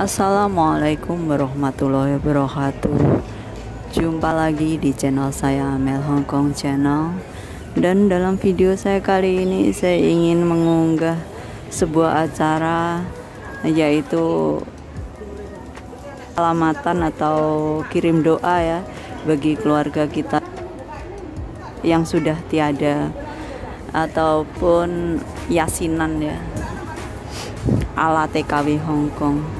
Assalamualaikum warahmatullahi wabarakatuh. Jumpa lagi di channel saya Amel Hongkong Channel. Dan dalam video saya kali ini saya ingin mengunggah sebuah acara Yaitu Selamatan atau kirim doa ya Bagi keluarga kita yang sudah tiada Ataupun yasinan ya ala TKW Hongkong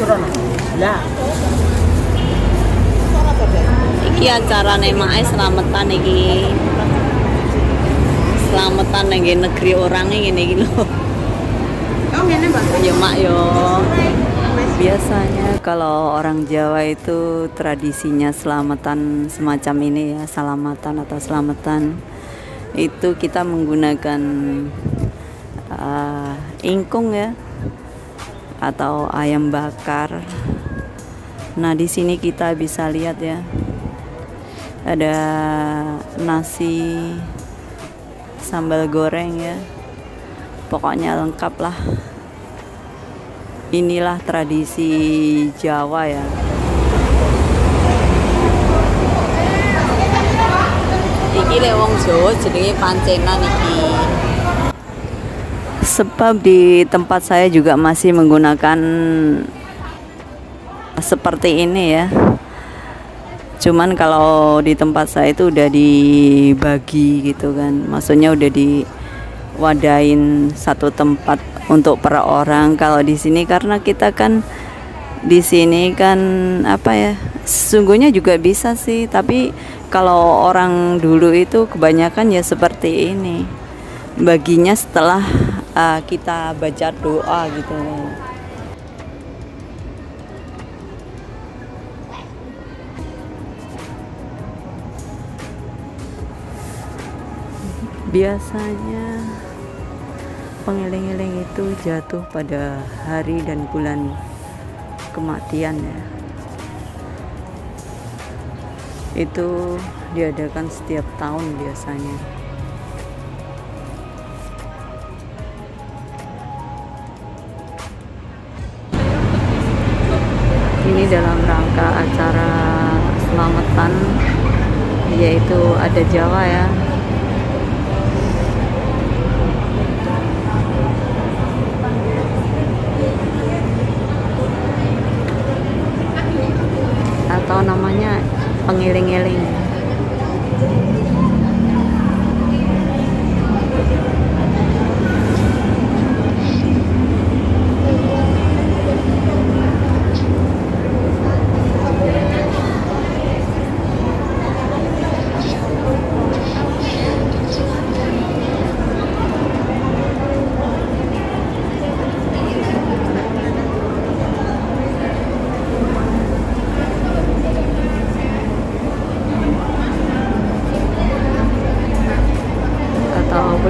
rono. Lah, Iki acara mae selamatan iki. Selamatan nang negeri orang ini iki lho. oh ngene Mbak. Ya mak yo. Biasanya kalau orang Jawa itu tradisinya selamatan semacam ini ya, selamatan atau selamatan itu kita menggunakan uh, ingkung ya atau ayam bakar. Nah, di sini kita bisa lihat ya. Ada nasi sambal goreng ya. Pokoknya lengkap lah. Inilah tradisi Jawa ya. Iki lek wong Jawa jenenge pancenan iki. Sebab di tempat saya juga masih menggunakan seperti ini ya. Cuman kalau di tempat saya itu udah dibagi gitu kan. Maksudnya udah diwadain satu tempat untuk per orang. Kalau di sini karena kita kan di sini kan apa ya? Sesungguhnya juga bisa sih, tapi kalau orang dulu itu kebanyakan ya seperti ini. Baginya setelah uh, kita baca doa gitu. Biasanya pengiling-iling itu jatuh pada hari dan bulan kematian ya. Itu diadakan setiap tahun biasanya. Ini dalam rangka acara selamatan yaitu ada Jawa ya. atau namanya pengiling-iling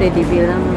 boleh dibilang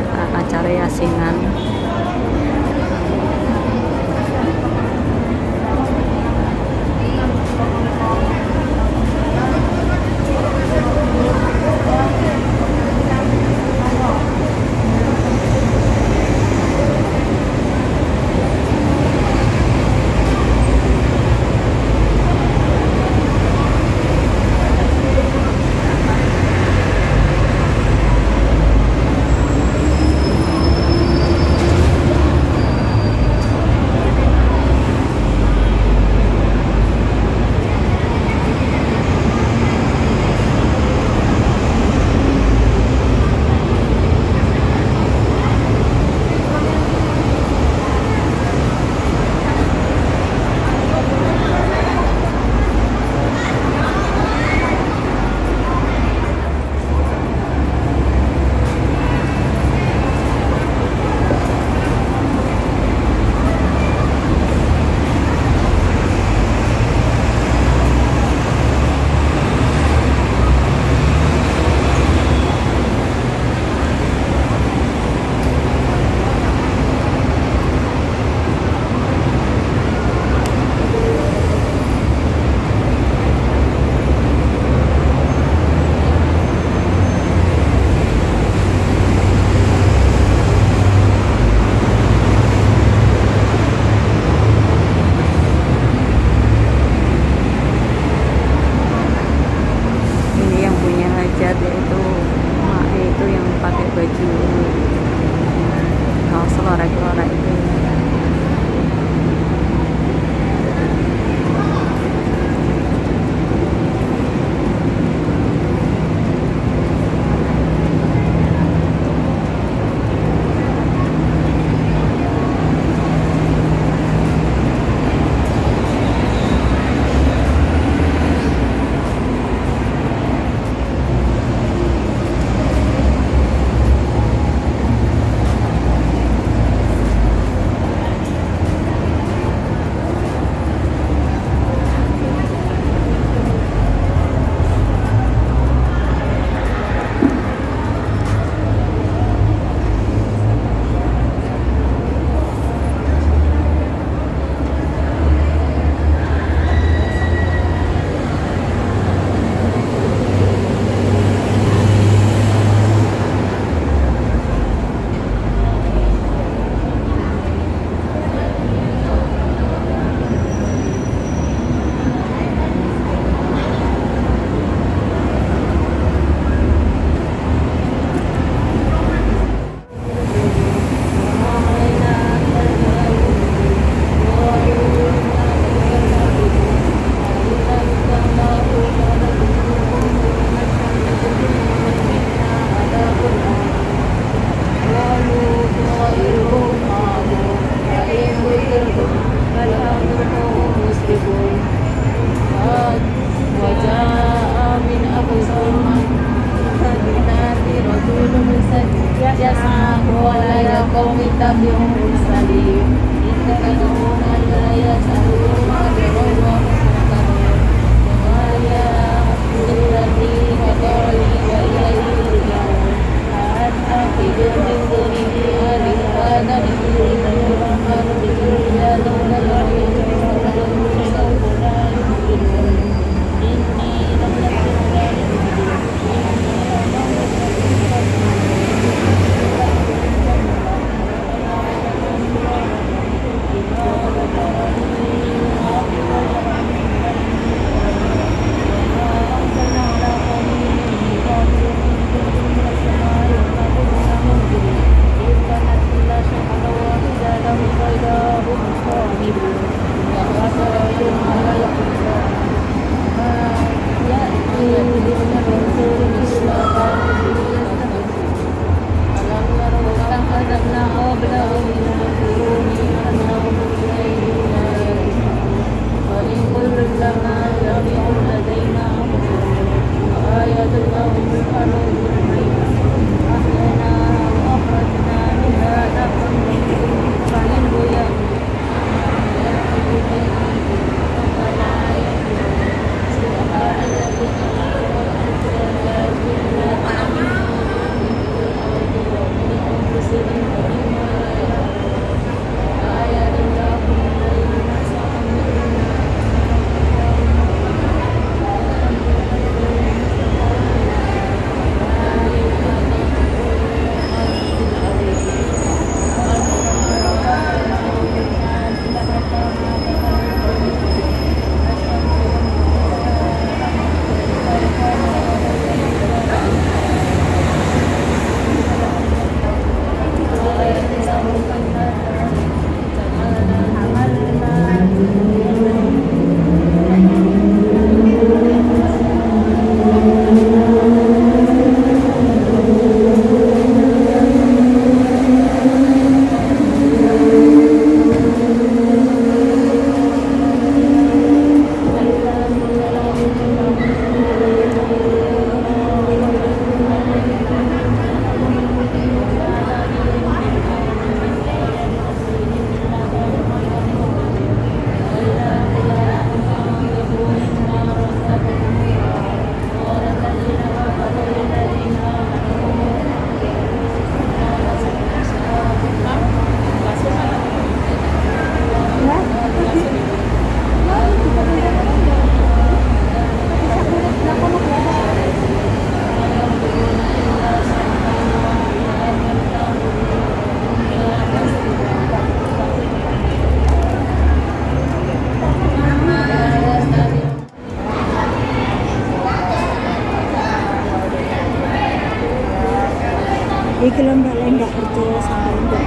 mbak lain nggak percaya sama mbak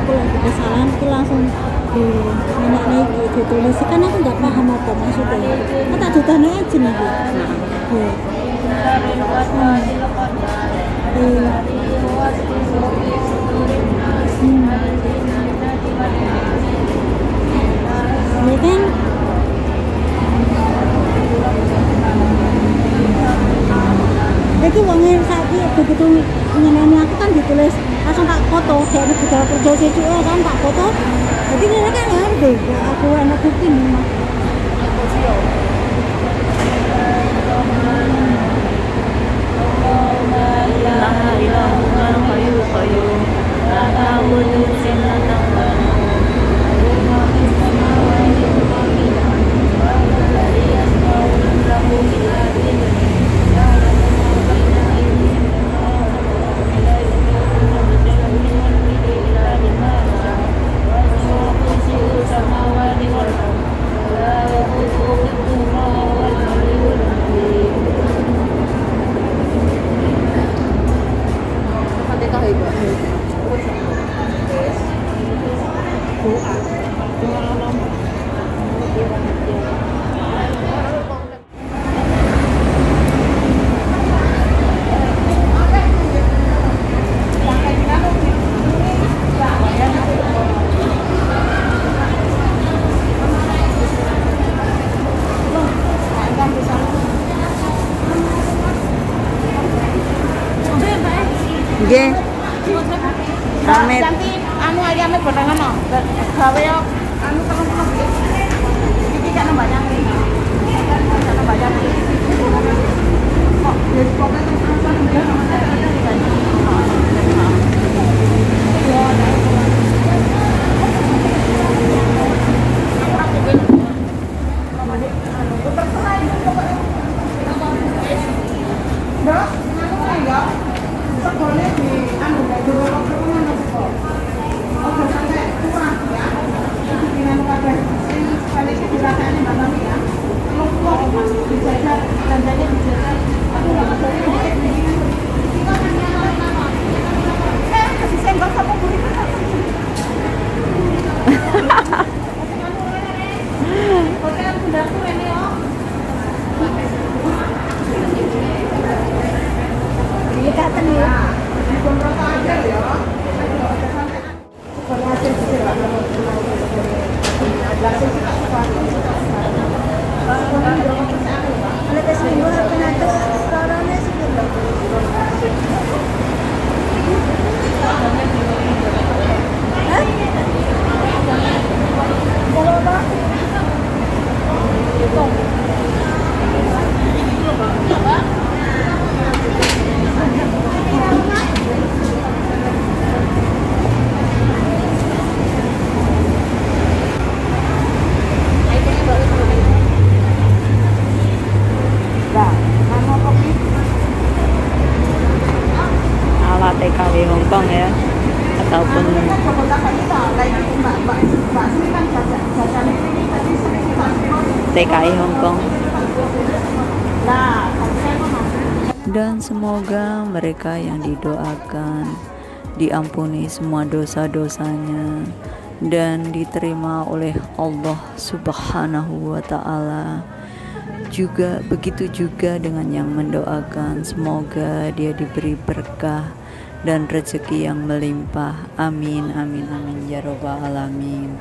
aku lagi kesalahan aku langsung di nenek lagi ditulis kan aku nggak paham apa maksudnya aku tak jutane aja nih Bu. Hmm. Iya. Hmm. Ini kan Jadi wongnya saiki begitu nyeneni aku kan ditulis langsung tak foto dari budal kerja eh, kan tak foto. Jadi ini kan ngerti aku enak bukti nih ¿Qué? Dame. Santi, ah, me no. Hongkong ya. Ataupun TKI Hongkong dan semoga mereka yang didoakan diampuni semua dosa-dosanya dan diterima oleh Allah Subhanahu wa taala. Juga begitu juga dengan yang mendoakan. Semoga dia diberi berkah dan rezeki yang melimpah. Amin amin amin ya robbal alamin.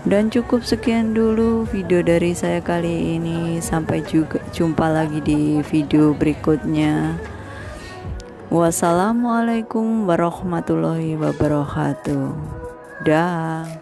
Dan cukup sekian dulu video dari saya kali ini. Sampai juga jumpa lagi di video berikutnya. Wassalamualaikum warahmatullahi wabarakatuh. Dah.